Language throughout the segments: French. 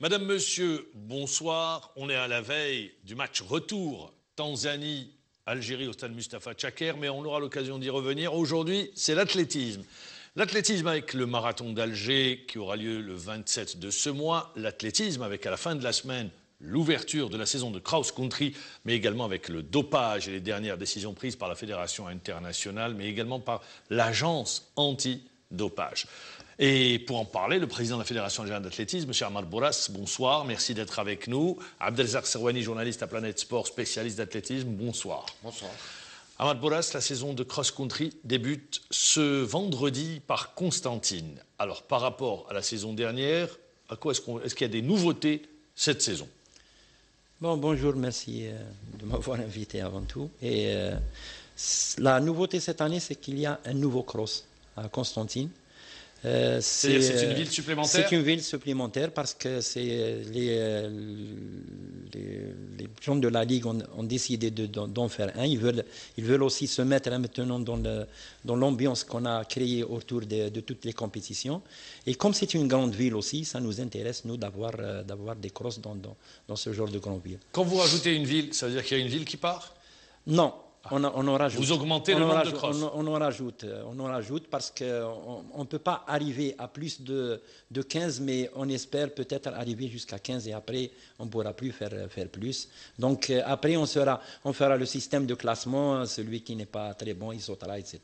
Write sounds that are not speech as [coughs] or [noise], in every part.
Madame, Monsieur, bonsoir. On est à la veille du match retour Tanzanie-Algérie au stade Mustafa Tchaker, mais on aura l'occasion d'y revenir. Aujourd'hui, c'est l'athlétisme. L'athlétisme avec le marathon d'Alger qui aura lieu le 27 de ce mois. L'athlétisme avec à la fin de la semaine l'ouverture de la saison de cross country, mais également avec le dopage et les dernières décisions prises par la Fédération internationale, mais également par l'agence anti-dopage. Et pour en parler, le président de la Fédération algérienne d'athlétisme, M. Ahmad Bourras, bonsoir, merci d'être avec nous. Abdelzak Serwani, journaliste à Planète Sport, spécialiste d'athlétisme, bonsoir. Bonsoir. Ahmad Bourras, la saison de cross-country débute ce vendredi par Constantine. Alors, par rapport à la saison dernière, à quoi est-ce, est-ce qu'il y a des nouveautés cette saison? Bon, bonjour, merci euh, de m'avoir invité avant tout. Et euh, la nouveauté cette année, c'est qu'il y a un nouveau cross à Constantine. Euh, c'est une ville supplémentaire C'est une ville supplémentaire parce que c'est les, les, gens de la Ligue ont, décidé d'en faire un. Ils veulent, ils veulent aussi se mettre maintenant dans l'ambiance qu'on a créée autour de, toutes les compétitions. Et comme c'est une grande ville aussi, ça nous intéresse, nous, d'avoir des crosses dans, dans ce genre de grande ville. Quand vous rajoutez une ville, ça veut dire qu'il y a une ville qui part? Non, on, en rajoute. Vous augmentez le nombre de crosses on, en rajoute, on en rajoute parce qu'on ne peut pas arriver à plus de, de 15, mais on espère peut-être arriver jusqu'à 15 et après, on ne pourra plus faire, faire plus. Donc euh, après, on, sera, on fera le système de classement, celui qui n'est pas très bon, il sautera, etc.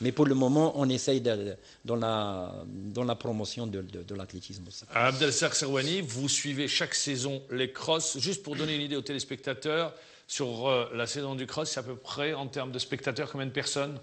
Mais pour le moment, on essaye de, dans, la, dans la promotion de, de, l'athlétisme. Abdelsak Serwani, vous suivez chaque saison les crosses. Juste pour donner une idée aux téléspectateurs, sur euh, la saison du cross, c'est à peu près, en termes de spectateurs, combien de personnes?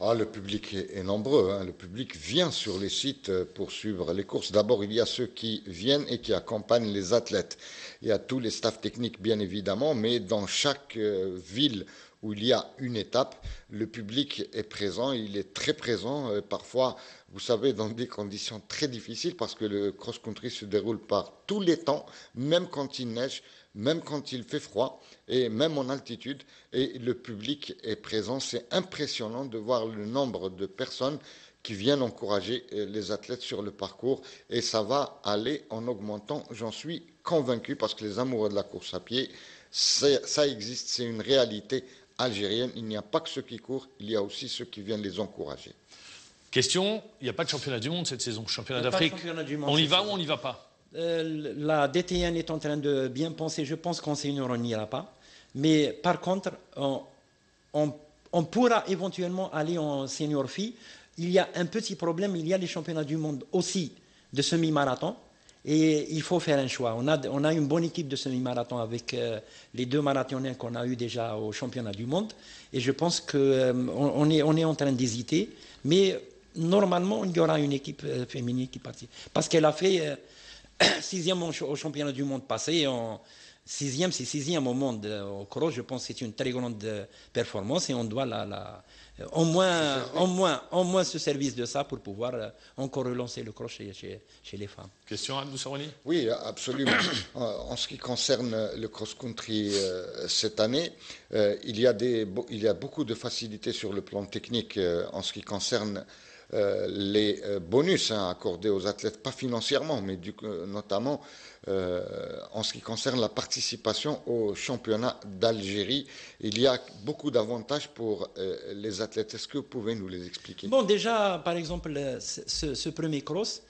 Ah, le public est, nombreux. Hein. Le public vient sur les sites euh, pour suivre les courses. D'abord, il y a ceux qui viennent et qui accompagnent les athlètes. Il y a tous les staffs techniques, bien évidemment, mais dans chaque euh, ville où il y a une étape, le public est présent, il est très présent, parfois, vous savez, dans des conditions très difficiles, parce que le cross-country se déroule par tous les temps, même quand il neige, même quand il fait froid et même en altitude. Et le public est présent. C'est impressionnant de voir le nombre de personnes qui viennent encourager euh, les athlètes sur le parcours. Et ça va aller en augmentant, j'en suis convaincu, parce que les amoureux de la course à pied, ça existe, c'est une réalité algérienne. Il n'y a pas que ceux qui courent, il y a aussi ceux qui viennent les encourager. Question, il n'y a pas de championnat du monde cette saison, championnat d'Afrique. On y va ou on n'y va pas? Euh, la DTN est en train de bien penser. Je pense qu'en senior, on n'ira pas. Mais par contre, on, pourra éventuellement aller en senior fille. Il y a un petit problème. Il y a les championnats du monde aussi de semi-marathon. Et il faut faire un choix. On a, une bonne équipe de semi-marathon avec euh, les deux marathoniens qu'on a eu déjà au championnat du monde. Et je pense qu'on euh, est en train d'hésiter. Mais normalement, il y aura une équipe féminine qui participe. Parce qu'elle a fait [coughs] sixième au championnat du monde passé. En sixième, c'est sixième au monde au cross. Je pense que c'est une très grande performance et on doit la, la au moins, au moins, au moins ce service de ça pour pouvoir euh, encore relancer le cross chez, chez, les femmes. Question Anne Saroni Oui, absolument. [coughs] en ce qui concerne le cross-country euh, cette année, euh, il, y a des, il y a beaucoup de facilités sur le plan technique en ce qui concerne euh, les euh, bonus hein, accordés aux athlètes, pas financièrement, mais du, notamment euh, en ce qui concerne la participation au championnat d'Algérie. Il y a beaucoup d'avantages pour les athlètes. Est-ce que vous pouvez nous les expliquer? Bon, déjà, par exemple, ce, premier cross,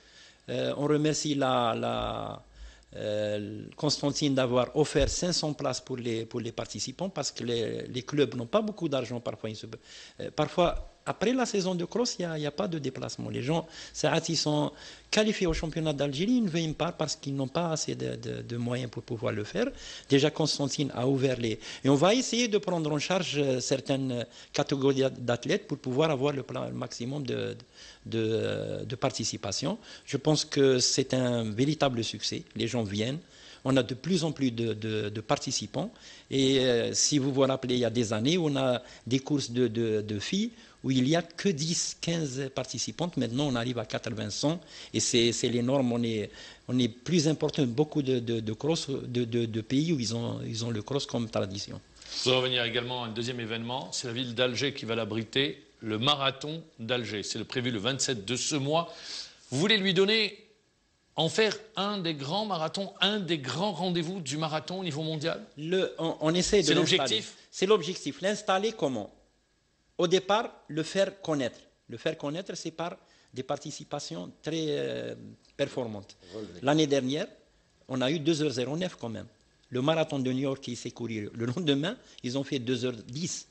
on remercie la, Constantine d'avoir offert 500 places pour les, pour les participants parce que les, clubs n'ont pas beaucoup d'argent parfois, après la saison de cross, il n'y a, pas de déplacement. Les gens, ils sont qualifiés au championnat d'Algérie, ils ne viennent pas parce qu'ils n'ont pas assez de, moyens pour pouvoir le faire. Déjà, Constantine a ouvert les... Et on va essayer de prendre en charge euh, certaines catégories d'athlètes pour pouvoir avoir le, maximum de, de participation. Je pense que c'est un véritable succès. Les gens viennent on a de plus en plus de, participants. Et euh, si vous vous rappelez, il y a des années, on a des courses de, filles où il n'y a que 10, 15 participantes. Maintenant, on arrive à 80, 100. Et c'est les normes. On est, on est plus important. Beaucoup de, cross, de, pays où ils ont, ils ont le cross comme tradition. Je voudrais revenir également à un deuxième événement. C'est la ville d'Alger qui va l'abriter, le marathon d'Alger. C'est le prévu le 27 de ce mois. Vous voulez lui donner en faire un des grands marathons, un des grands rendez-vous du marathon au niveau mondial? Le, on, on essaie de C'est l'objectif? C'est l'objectif. L'installer comment? Au départ, le faire connaître. Le faire connaître, c'est par des participations très euh, performantes. L'année dernière, on a eu 2h09 quand même. Le marathon de New York qui s'est couru le [laughs] lendemain, ils ont fait 2h10.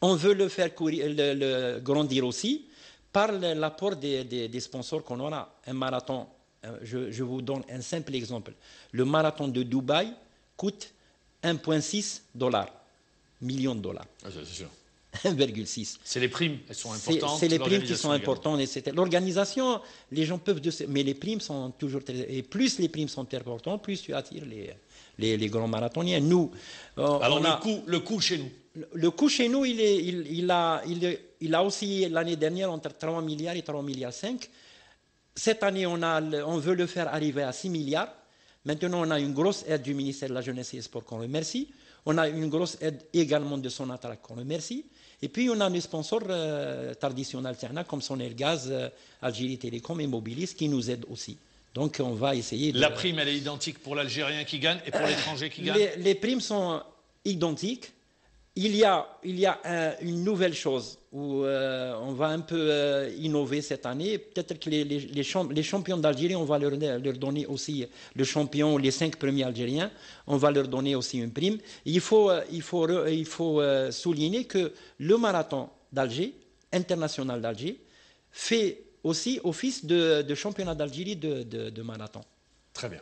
On veut le faire courir, le, le grandir aussi par l'apport des, des- des sponsors qu'on aura. Un marathon, euh, je, je vous donne un simple exemple. Le marathon de Dubaï coûte 1,6 dollars, millions de dollars, Ah, c'est sûr. 1,6. C'est les primes, elles sont importantes. c'est les primes qui sont importantes. L'organisation, les gens peuvent... mais les primes sont toujours... très- Et plus les primes sont importantes, plus tu attires les, les, les grands marathoniens. Nous, euh, Alors on le a- coût, le coût chez nous. le- le coût chez nous, il, est, il, il a, il, a aussi l'année dernière entre 3 milliards et 3 milliards 5. Cette année, on, a le- on veut le faire arriver à 6 milliards. Maintenant, on a une grosse aide du ministère de la Jeunesse et des Sports qu'on remercie. On a une grosse aide également de Sonatrach qu'on remercie. Et puis, on a des sponsors euh, traditionnels comme Sonelgaz, euh, Algérie Télécom et Mobilis qui nous aident aussi. Donc, on va essayer de... La prime, elle est identique pour l'Algérien qui gagne et pour l'étranger qui gagne? Les, les primes sont identiques. Il y a, un- une nouvelle chose où euh, on va un peu euh, innover cette année. Peut-être que les, les- les champ- les champions d'Algérie, on va leur, donner aussi le champion, les cinq premiers Algériens, on va leur donner aussi une prime. Il faut, euh, euh, souligner que le marathon d'Alger, international d'Alger, fait aussi office de, championnat d'Algérie de marathon. Très bien.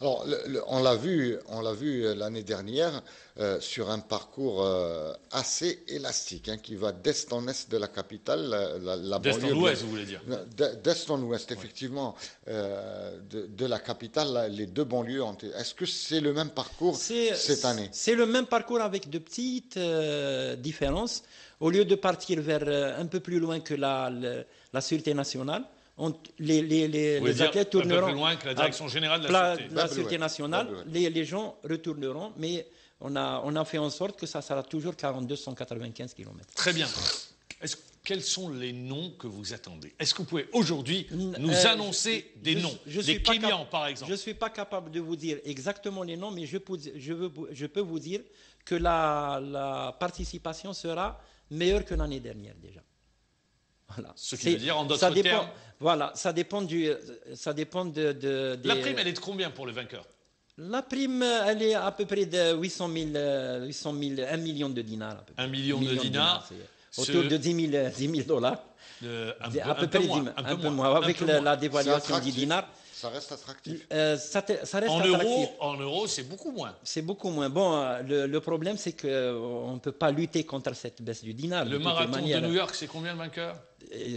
Alors, le- le- on l'a vu, on l'a vu euh, l'année dernière euh, sur un parcours euh, assez élastique hein, qui va d'est en est de la capitale, la, la, la D'est banlieue en de- ouest, vous voulez dire. de- D'est en ouest, effectivement, euh, de, de la capitale, là, les deux banlieues. ont été- Est-ce que c'est le même parcours C'est- cette année? C'est le même parcours avec de petites euh, différences. Au lieu de partir vers euh, un peu plus loin que la, le- la Sûreté nationale, on- les, les, athlètes un peu tourneront plus loin que la direction générale de la Sûreté. la Bablouet. Sûreté nationale. Les, les gens retourneront, mais on a, on a fait en sorte que ça sera toujours 42-195 km. Très bien. Est-ce- quels sont les noms que vous attendez? Est-ce que vous pouvez aujourd'hui N- nous euh, annoncer je- des je- noms je suis Des cap- par exemple? Je ne suis pas capable de vous dire exactement les noms, mais je peux, je veux- je peux vous dire que la, la participation sera meilleure que l'année dernière déjà. Voilà. Ce qui veut dire, en d'autres ça dépend, termes- Voilà, ça dépend, du, ça dépend de, de- La des- prime, elle est de combien pour le vainqueur? La prime, elle est à peu près de 800 000, euh, 800 000 1 million de dinars. à peu près. Un million de dinars. c'est Ce- Autour de 10 000, 10 000 dollars. Euh, un, à peu, peu un peu près 10 moins, 000, un un peu peu moins, Avec peu la, la dévaluation du dinar, Ça reste attractif. euh, ça, te- ça reste En attractif. euros, en euros, c'est beaucoup moins. C'est beaucoup moins. Bon, euh, le, le problème, c'est qu'on ne peut pas lutter contre cette baisse du dinar. Le marathon de New York, c'est combien le vainqueur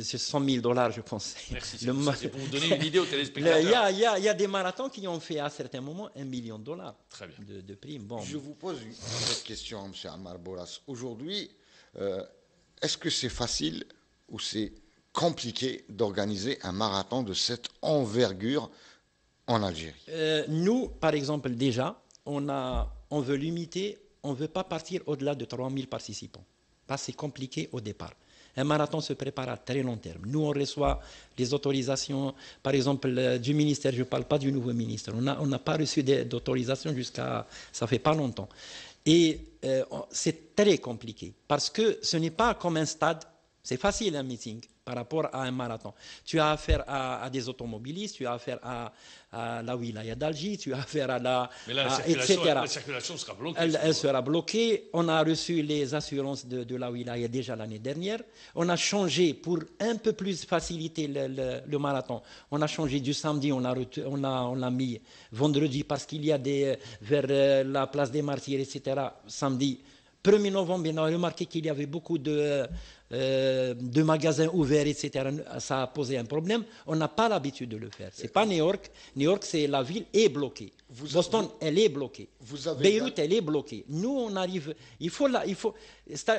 C'est 100 000 dollars, je pense. Merci. c'est Le pour C'est vous donner une idée aux téléspectateurs. Il y a, il y a- il y a des marathons qui ont fait à certains moments un million de dollars Très bien. de, de primes. Bon, Je vous pose une cette question, M. Ammar Boras. Aujourd'hui, euh, est-ce que c'est facile ou c'est compliqué d'organiser un marathon de cette envergure en Algérie Euh, nous, par exemple, déjà, on, a, on veut limiter, on ne veut pas partir au-delà de 3000 participants. Parce c'est compliqué au départ. Un marathon se prépare à très long terme. Nous, on reçoit les autorisations, par exemple, euh, du ministère, je ne parle pas du nouveau ministre. On n'a pas reçu d'autorisation jusqu'à... Ça fait pas longtemps. Et euh, c'est très compliqué parce que ce n'est pas comme un stade. C'est facile un meeting par rapport à un marathon. Tu as affaire à, à des automobilistes, tu as affaire à, à la wilaya d'Alger, tu as affaire à la... Mais là, la à- circulation, etc. la circulation sera bloquée. Elle, sera bloquée. On a reçu les assurances de, de la wilaya déjà l'année dernière. On a changé pour un peu plus faciliter le, le- le marathon. On a changé du samedi, on a, retu- on a, on l'a mis vendredi parce qu'il y a des vers euh, la place des martyrs, etc. Samedi. 1er novembre, on a remarqué qu'il y avait beaucoup de, euh, de magasins ouverts, etc. Ça a posé un problème. On n'a pas l'habitude de le faire. C'est pas New York. New York, c'est la ville est bloquée. Vous- Boston, elle est bloquée. Vous avez- Beyrouth, elle est bloquée. Nous, on arrive. Il faut, la- il faut,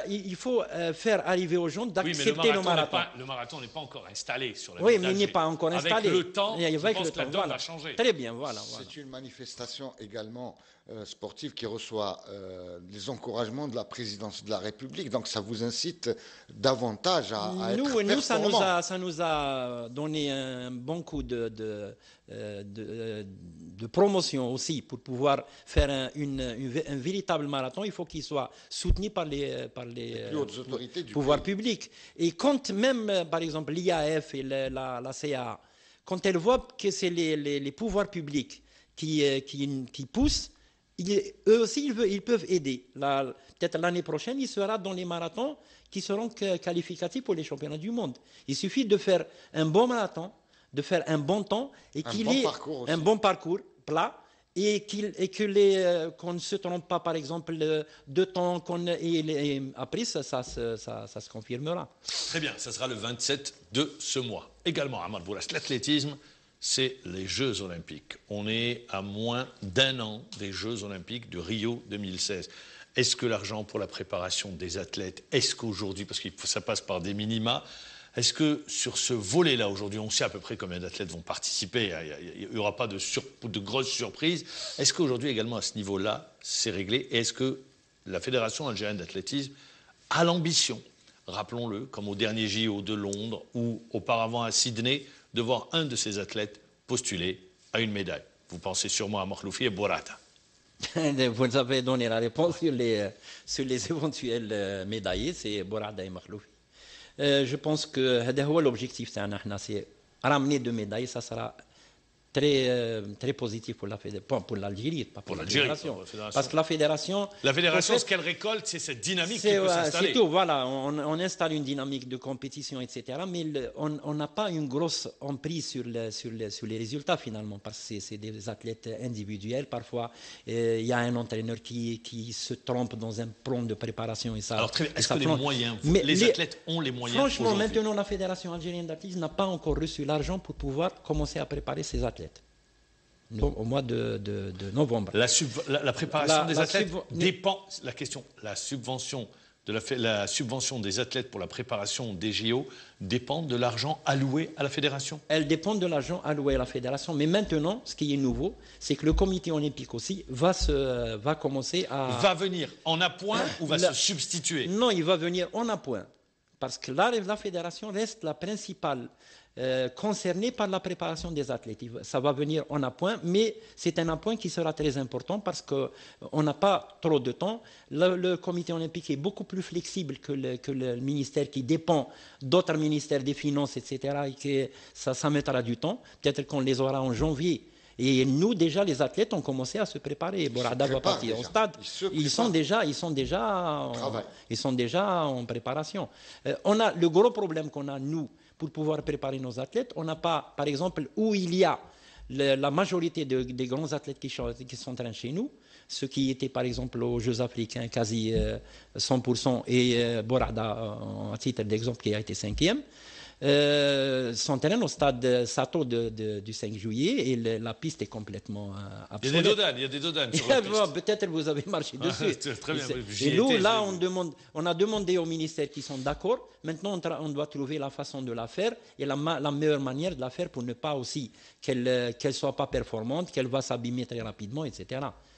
il faut euh, faire arriver aux gens d'accepter le marathon, n'est marathon. pas, le marathon n'est pas encore installé sur la Oui, mais il n'est pas encore installé. Avec le temps, Et je avec pense le que la donne voilà. changer. Très bien, voilà. voilà. C'est une manifestation également euh, sportive qui reçoit euh, les encouragements de la présidence de la République. Donc ça vous incite davantage à, à nous, être nous ça, nous a, ça nous a donné un bon coup de, de, euh, de, de promotion aussi pour pouvoir faire un, une, une- un véritable marathon. Il faut qu'il soit soutenu par les, par les, plus hautes autorités du pouvoirs pays. publics. Et quand même, euh, par exemple, l'IAF et la, la, la CA, quand elles voient que c'est les, les, les pouvoirs publics qui, euh, qui, qui poussent, ils- eux aussi, ils, veulent- ils peuvent aider. La- Peut-être l'année prochaine, il sera dans les marathons qui seront qualificatifs pour les championnats du monde. Il suffit de faire un bon marathon, de faire un bon temps et qu'il bon ait un bon parcours plat et, euh, qu'on ne se trompe pas, par exemple, de temps qu'on et, les- après ça, ça, ça- ça se confirmera. Très bien, ça sera le 27 de ce mois. Également, Ahmad Boulas, l'athlétisme, c'est les Jeux Olympiques. On est à moins d'un an des Jeux Olympiques de Rio 2016. Est-ce que l'argent pour la préparation des athlètes, est-ce qu'aujourd'hui, parce que ça passe par des minima, est-ce que sur ce volet-là, aujourd'hui, on sait à peu près combien d'athlètes vont participer, il n'y aura pas de, sur- de grosses surprises, est-ce qu'aujourd'hui également à ce niveau-là, c'est réglé? Et est-ce que la Fédération algérienne d'athlétisme a l'ambition, rappelons-le, comme au dernier JO de Londres ou auparavant à Sydney, de voir un de ces athlètes postuler à une médaille? Vous pensez sûrement à Morloufi et Borata. [laughs] Vous avez donné la réponse sur les, euh, [laughs] éventuels euh, médaillés, c'est Bourada et Makhloufi. Euh, je pense que l'objectif. On a ramener deux médailles, ça sera très, euh, très positif pour la pas pour l'Algérie, pas pour, Pour la fédération. pour la fédération. Parce que la fédération, La fédération, en fait, ce qu'elle récolte, c'est cette dynamique qui peut s'installer. c'est tout, voilà, on, on installe une dynamique de compétition, etc. Mais le- on n'a pas une grosse emprise sur, le- sur, le- sur les résultats finalement, parce que c'est- des athlètes individuels. Parfois, euh, il y a un entraîneur qui, qui se trompe dans un plan de préparation et ça. Alors, Est-ce que les moyens, Mais les, athlètes ont les moyens Franchement, maintenant, la Fédération algérienne d'athlétisme n'a pas encore reçu l'argent pour pouvoir commencer à préparer ses athlètes. Au- mois de, de- de novembre. La, subv- la- la préparation La- des athlètes dépend. La question, la subvention de la, subvention des athlètes pour la préparation des JO dépend de l'argent alloué à la fédération. Elle dépend de l'argent alloué à la fédération. Mais maintenant, ce qui est nouveau, c'est que le comité olympique aussi va, se, va commencer à... Va venir en appoint ou va La- se substituer? Non, il va venir en appoint. Parce que là, la fédération reste la principale euh, concernée par la préparation des athlètes. Ça va venir en appoint, mais c'est un appoint qui sera très important parce qu'on n'a pas trop de temps. Le, comité olympique est beaucoup plus flexible que le, ministère qui dépend d'autres ministères des Finances, etc. Et que ça mettra du temps. Peut-être qu'on les aura en janvier. Et nous, déjà, les athlètes ont commencé à se préparer. Borada va partir au stade. Ils sont déjà, ils sont déjà en, ils sont déjà en préparation. Euh, on a le gros problème qu'on a nous pour pouvoir préparer nos athlètes. On n'a pas, par exemple, où il y a le- la majorité de- des grands athlètes qui, sont- qui s'entraînent chez nous, ceux qui étaient par exemple aux Jeux africains quasi euh, 100% et euh, Borada, euh, à titre d'exemple, qui a été cinquième. Euh, s'entraînent au stade Sato de- de- du 5 juillet et le- la piste est complètement euh, Il y a des dodanes, il y a des dodanes [laughs] Ah, Peut-être vous avez marché [laughs] dessus. très bien, Et nous, là, on, vu. demande, on a demandé au ministère qui sont d'accord. Maintenant, on, doit trouver la façon de la faire et la, meilleure manière de la faire pour ne pas aussi qu'elle ne soit pas performante, qu'elle va s'abîmer très rapidement, etc.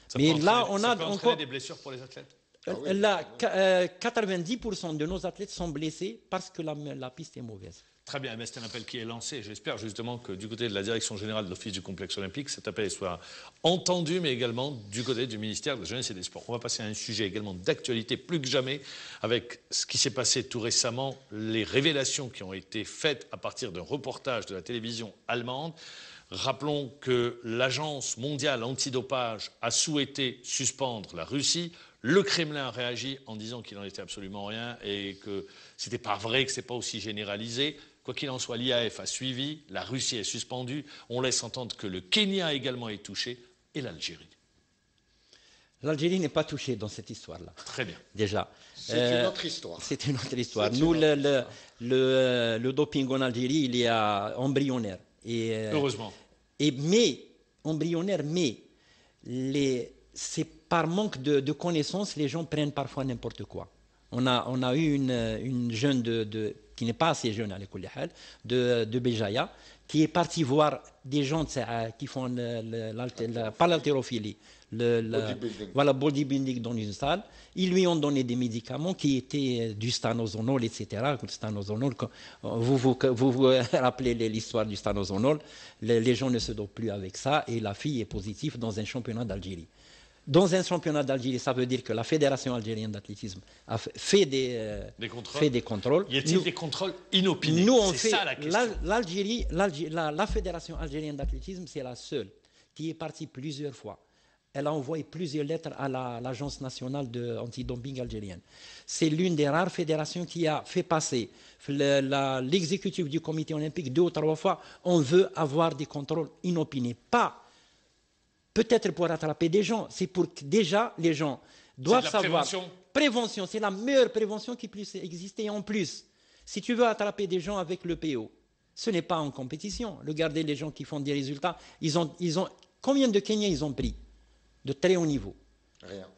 Ça Mais peut là, on a encore. des blessures pour les athlètes? Euh, là, ca- euh, 90% de nos athlètes sont blessés parce que la, la piste est mauvaise. Très bien, mais c'est un appel qui est lancé. J'espère justement que du côté de la direction générale de l'Office du complexe olympique, cet appel soit entendu, mais également du côté du ministère de la Jeunesse et des Sports. On va passer à un sujet également d'actualité plus que jamais avec ce qui s'est passé tout récemment, les révélations qui ont été faites à partir d'un reportage de la télévision allemande. Rappelons que l'Agence mondiale antidopage a souhaité suspendre la Russie. Le Kremlin a réagi en disant qu'il n'en était absolument rien et que c'était pas vrai, que c'est pas aussi généralisé. Quoi qu'il en soit, l'IAF a suivi, la Russie est suspendue. On laisse entendre que le Kenya également est touché et l'Algérie. L'Algérie n'est pas touchée dans cette histoire-là, Très bien. déjà. C'est Euh, une autre histoire. C'est une autre histoire. Nous, le, le, le doping en Algérie, il est euh, embryonnaire. Et, euh, Heureusement. et, mais, embryonnaire, mais, les, c'est par manque de, de connaissances, les gens prennent parfois n'importe quoi. On a, on a eu une, une jeune de, de qui n'est pas assez jeune à l'école de, de Béjaïa, qui est parti voir des gens qui font le, pas l'haltérophilie, le, bodybuilding. voilà, bodybuilding dans une salle. Ils lui ont donné des médicaments qui étaient du stanozolol, etc. Vous, vous, vous, vous [laughs] rappelez l'histoire du stanozolol, les, les gens ne se dopent plus avec ça et la fille est positive dans un championnat d'Algérie. Dans un championnat d'Algérie, ça veut dire que la Fédération algérienne d'athlétisme a fait des, euh, des, fait des contrôles. Y a-t-il des contrôles inopinés? Nous, on fait. L'Algérie, la, la Fédération algérienne d'athlétisme, c'est la seule qui est partie plusieurs fois. Elle a envoyé plusieurs lettres à l'Agence nationale anti-dumping algérienne. C'est l'une des rares fédérations qui a fait passer l'exécutif du comité olympique deux ou trois fois. On veut avoir des contrôles inopinés. Pas peut-être pour attraper des gens, c'est pour que déjà les gens doivent savoir. Prévention, prévention c'est la meilleure prévention qui puisse exister. En plus, si tu veux attraper des gens avec le PO, ce n'est pas en compétition. Regardez les gens qui font des résultats. Ils ont, ils ont, combien de Kenyans ils ont pris de très haut niveau? Rien.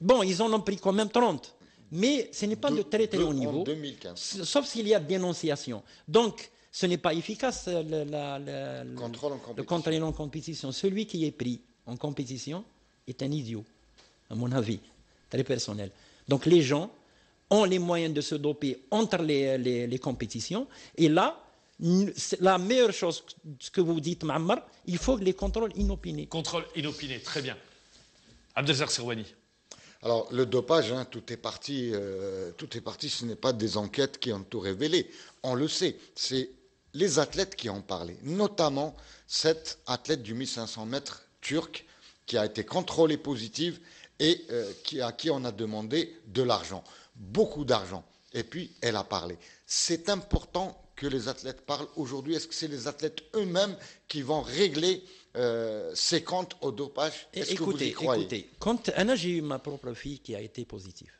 Bon, ils en ont pris quand même 30. Mais ce n'est pas de, très très haut niveau. 2015. Sauf s'il y a dénonciation. Donc, ce n'est pas efficace le, le, contrôle, en contrôle en compétition. Celui qui est pris en compétition est un idiot, à mon avis, très personnel. Donc les gens ont les moyens de se doper entre les, les, compétitions. Et là, la meilleure chose, ce que vous dites, Mammar, il faut les contrôles inopinés. Contrôle inopiné, très bien. Abdelzar Serwani. Alors, le dopage, hein, tout est parti, euh, tout est parti, ce n'est pas des enquêtes qui ont tout révélé. On le sait, c'est les athlètes qui ont parlé, notamment cette athlète du 1500 mètres turc qui a été contrôlée positive et euh, qui, à qui on a demandé de l'argent, beaucoup d'argent. Et puis, elle a parlé. C'est important que les athlètes parlent aujourd'hui. Est-ce que c'est les athlètes eux-mêmes qui vont régler euh, ces comptes au dopage? Est-ce que vous y croyez? Écoutez, quand j'ai eu ma propre fille qui a été positive,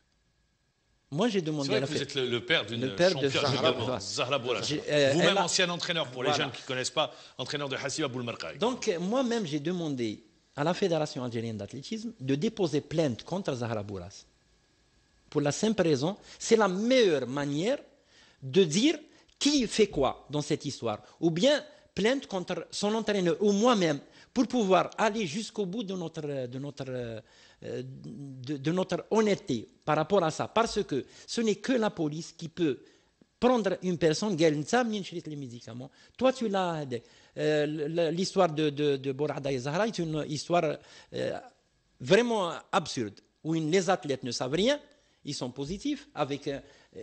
moi, j'ai demandé à la Vous êtes le, père d'une championne de Zahra euh, Vous-même, ancien entraîneur, pour les jeunes qui ne connaissent pas, entraîneur de Hassiba Boulmarkaï. Donc, moi-même, j'ai demandé à la Fédération algérienne d'athlétisme de déposer plainte contre Zahra Bouras. Pour la simple raison, c'est la meilleure manière de dire qui fait quoi dans cette histoire. Ou bien plainte contre son entraîneur ou moi-même pour pouvoir aller jusqu'au bout de notre, de notre euh, de, notre honnêteté par rapport à ça. Parce que ce n'est que la police qui peut prendre une personne, les médicaments. Toi, tu l'as. Euh, l'histoire de, de, de Borada et Zahra est une histoire euh, vraiment absurde, où les athlètes ne savent rien, ils sont positifs, avec,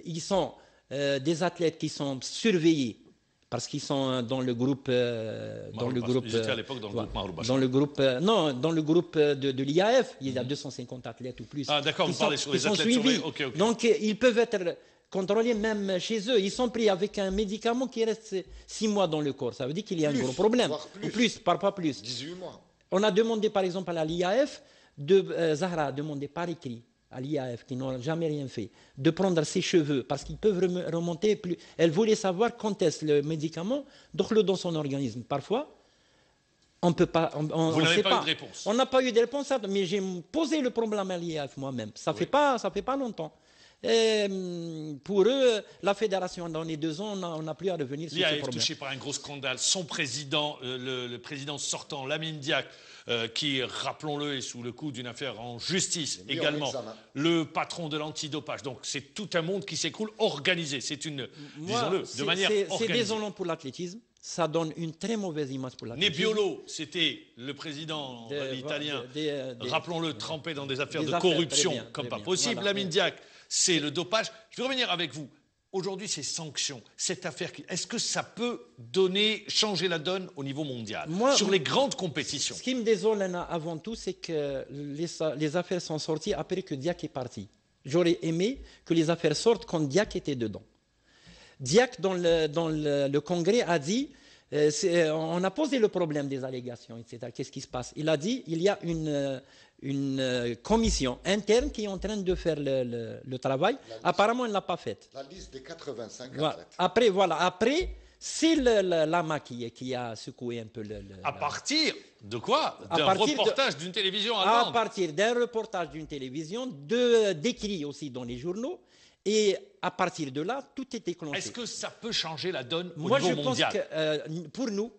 ils sont des athlètes qui sont surveillés parce qu'ils sont euh, dans le groupe euh, dans le groupe à l'époque dans le groupe dans le groupe euh, non dans le groupe de, l'IAF il y a 250 mhm. athlètes ou plus ah d'accord vous parlez sur les athlètes suivis. donc ils peuvent être contrôlés même chez eux. Ils sont pris avec un médicament qui reste 6 mois dans le corps. Ça veut dire qu'il y a un gros problème. plus. ou plus. par pas plus. 18 mois. On a demandé par exemple à l'IAF de Zahra a demandé par écrit à l'IAF, qui n'ont jamais rien fait, de prendre ses cheveux, parce qu'ils peuvent remonter plus. Elle voulait savoir quand est-ce le médicament le dans son organisme. Parfois, on peut pas. On, Vous n'avez pas, eu de réponse. On n'a pas eu de réponse, mais j'ai posé le problème à l'IAF moi-même. Ça ne fait, pas, ça fait pas longtemps. Et hum, pour eux, la fédération, dans les deux ans, on n'a plus à revenir sur ce problème. L'IAF touché par un gros scandale. Son président, euh, le, président sortant, Lamine Diak, euh, qui, rappelons-le, est sous le coup d'une affaire en justice également. Le patron de l'antidopage. Donc c'est tout un monde qui s'écroule organisé. C'est une, disons-le, de manière organisée. C'est désolant pour l'athlétisme. Ça donne une très mauvaise image pour l'athlétisme. Nebbiolo, c'était le président italien, rappelons-le, trempé dans des affaires de corruption comme pas possible. Lamine Diak, c'est le dopage. Je vais revenir avec vous Aujourd'hui, ces sanctions, cette affaire, est-ce que ça peut donner, changer la donne au niveau mondial sur les grandes compétitions? Ce qui me désole avant tout, c'est que les, affaires sont sorties après que Diak est parti. J'aurais aimé que les affaires sortent quand Diak était dedans. Diak, dans le, Congrès, a dit euh, euh, on a posé le problème des allégations, etc. Qu'est-ce qui se passe? Il a dit il y a une, euh, une euh, commission interne qui est en train de faire le, travail. Apparemment, elle ne l'a pas faite. La liste des 85 Après, voilà. Après, c'est l'AMA qui, qui, a secoué un peu le. à partir de quoi D'un reportage d'une télévision allemande À partir d'un reportage d'une télévision, d'écrits aussi dans les journaux, Et à partir de là, tout est déclenché. Est-ce que ça peut changer la donne au Moi, niveau je pense mondial? que euh, pour nous,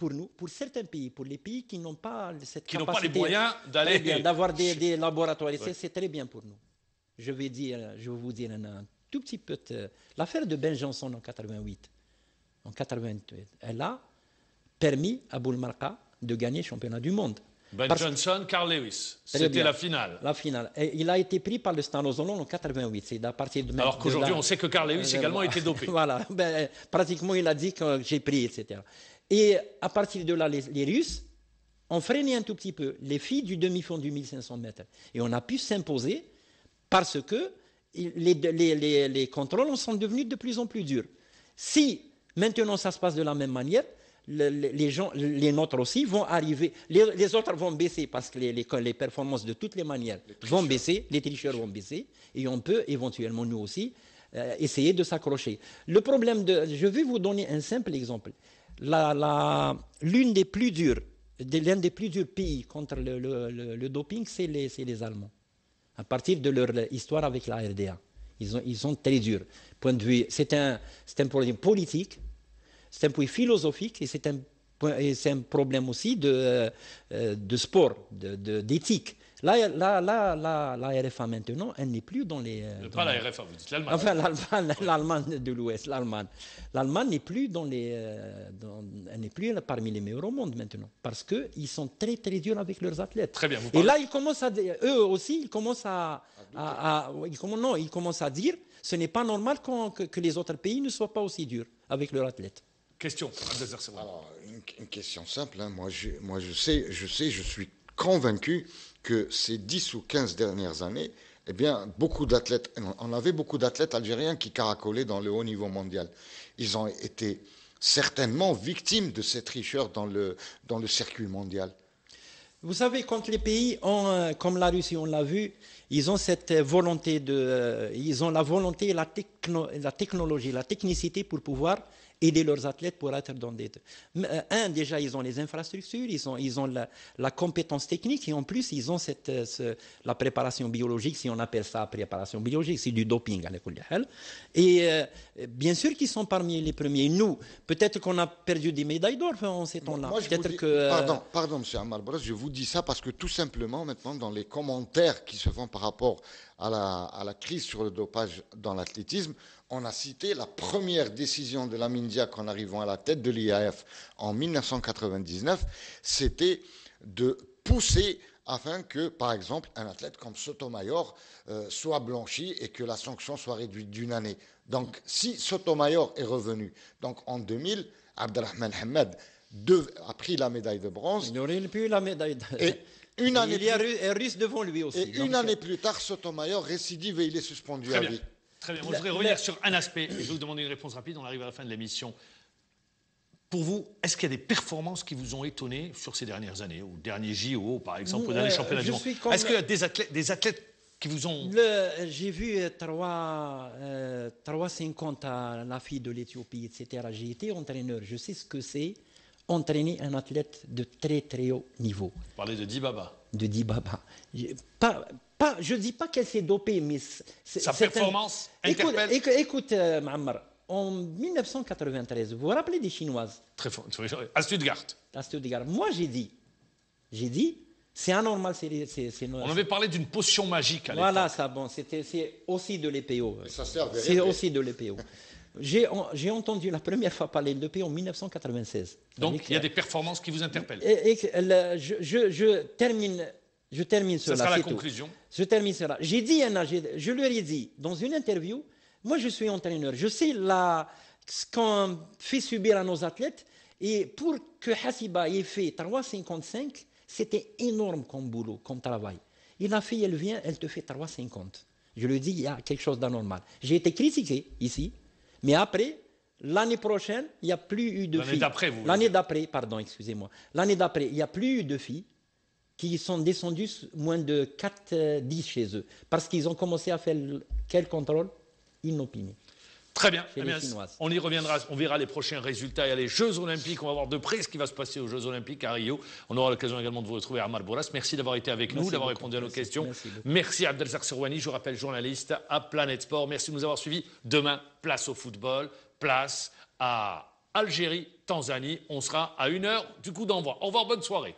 pour nous, pour certains pays, pour les pays qui n'ont pas cette Qui n'ont pas les moyens d'aller- d'avoir des, des laboratoires, c'est- c'est très bien pour nous. Je vais dire, je vais vous dire un, un tout petit peu. de- L'affaire de Ben Johnson en 88, en 88, elle a permis à Boulmarka de gagner le championnat du monde. Ben Parce- Johnson, Carl Lewis. C'était la finale. La finale. Et il a été pris par le Stanozolon en 88. C'est à partir de Alors qu'aujourd'hui, on sait que Carl Lewis Euh, également a été dopé. [laughs] voilà. Ben, pratiquement, il a dit que j'ai pris, etc. Et à partir de là, les, les Russes ont freiné un tout petit peu les filles du demi-fond du 1500 mètres. Et on a pu s'imposer parce que il- les, les- les- les contrôles sont devenus de plus en plus durs. Si maintenant ça se passe de la même manière, le- le- les, gens, les nôtres aussi vont arriver, les, les autres vont baisser parce que les, les- les performances de toutes les manières vont baisser, les tricheurs vont baisser, et on peut éventuellement nous aussi euh, essayer de s'accrocher. Le problème de, je vais vous donner un simple exemple. La- la- L'une des plus dures, l'un des plus durs pays contre le, le- le- le doping, c'est les, c'est les Allemands à partir de leur histoire avec la RDA. Ils, ont, ils sont très durs. Point de vue, c'est un, c'est un problème politique, c'est un point philosophique et c'est un, problème aussi de, euh, de sport, de- de- d'éthique. Là, là, là, là, la RFA maintenant, elle n'est plus dans les. euh, Pas dans- la RFA, vous dites l'Allemagne. Enfin, [laughs] l'Allemagne, de l'Ouest, l'Allemagne. L'Allemagne n'est plus dans les, euh, dans- elle n'est plus parmi les meilleurs au monde maintenant, parce que ils sont très très durs avec leurs athlètes. Très bien, vous Et là, ils commencent à, dire- eux aussi, ils commencent à, à- à- ils commencent- non, ils commencent à dire, ce n'est pas normal que les autres pays ne soient pas aussi durs avec leurs athlètes. Question. Alors, une, une question simple. hein. Moi, je, moi je, sais, je sais, je suis convaincu que ces 10 ou 15 dernières années, eh bien, beaucoup d'athlètes, on avait beaucoup d'athlètes algériens qui caracolaient dans le haut niveau mondial. Ils ont été certainement victimes de ces tricheurs dans le, dans le circuit mondial. Vous savez, quand les pays ont, euh, comme la Russie, on l'a vu, ils ont cette euh, volonté de, euh, ils ont la volonté, et la, techno- la technologie, la technicité pour pouvoir aider leurs athlètes pour être dans des. Euh, Un, déjà, ils ont les infrastructures, ils ont, ils ont la, la compétence technique et en plus, ils ont cette, euh, ce- la préparation biologique, si on appelle ça préparation biologique, c'est du doping à l'école Et euh, bien sûr qu'ils sont parmi les premiers. Nous, peut-être qu'on a perdu des médailles d'or en ces temps-là. Peut-être que. euh, Pardon, pardon, Amal Bras, je vous dis ça parce que tout simplement, maintenant, dans les commentaires qui se font par rapport à la, à la crise sur le dopage dans l'athlétisme, on a cité la première décision de la Diak en arrivant à la tête de l'IAF en 1999, c'était de pousser afin que, par exemple, un athlète comme Sotomayor euh, soit blanchi et que la sanction soit réduite d'une année. Donc, si Sotomayor est revenu, donc en 2000, Abdelrahman Hamed dev- a pris la médaille de bronze. Il aurait pu la médaille. de- Et une année il y a plus- Ru- un russe devant lui aussi. Et une année plus tard, Sotomayor récidive et il est suspendu Très à bien. vie. Très bien. Moi, La- je voudrais revenir la- sur un aspect je vais vous demander une réponse rapide. On arrive à la fin de l'émission. Pour vous, est-ce qu'il y a des performances qui vous ont étonné sur ces dernières années, ou derniers JO, par exemple, ou derniers championnats je du monde? Est-ce qu'il y a des athlètes, des athlètes qui vous ont. J'ai vu euh, 3, euh, 3,50 à la fille de l'Éthiopie, etc. J'ai été entraîneur. Je sais ce que c'est entraîner un athlète de très très haut niveau, Vous parlez de Dibaba. De Dibaba. Pas, pas, je ne dis pas qu'elle s'est dopée, mais Sa un- performance Écoute, interpelle écoute, écoute euh, en 1993, vous vous rappelez des Chinoises? Très fort. À Stuttgart. à Stuttgart Moi, j'ai dit, j'ai dit, c'est anormal, c'est On avait parlé d'une potion magique à l'époque. Voilà, ça, bon, c'était, c'est aussi de l'EPO. ça servait à C'est aussi de l'EPO. J'ai, en- j'ai entendu la première fois parler de l'EPO en 1996. Donc, il y a des performances qui vous interpellent. et- et- le- je, je- je termine, je termine Ça cela. sera la tout. conclusion. Je termine cela. J'ai dit, Anna, je leur ai dit dans une interview, moi je suis entraîneur, je sais la, ce qu'on fait subir à nos athlètes, et pour que Hassiba ait fait 3,55, c'était énorme comme boulot, comme travail. Et la fille, elle vient, elle te fait 3,50. Je lui dis, il y a quelque chose d'anormal. J'ai été critiqué ici, mais après, l'année prochaine, il n'y a plus eu de L'année filles. d'après, vous L'année d'après, pardon, excusez-moi. L'année d'après, il n'y a plus eu de filles qui sont descendus moins de 4-10 chez eux, parce qu'ils ont commencé à faire quel contrôle? Inopinés. Très bien. chez Eh les bien, Chinoises. on y reviendra, on verra les prochains résultats. Il y a les Jeux Olympiques. On va voir de près ce qui va se passer aux Jeux Olympiques à Rio. On aura l'occasion également de vous retrouver à Amar Boras. Merci d'avoir été avec nous, d'avoir répondu à nos Merci. questions. Merci. Merci Abdelzak Serwani, je vous rappelle journaliste à Planète Sport. Merci de nous avoir suivis. Demain, place au football, place à Algérie, Tanzanie. On sera à une heure du coup d'envoi. Au revoir, bonne soirée.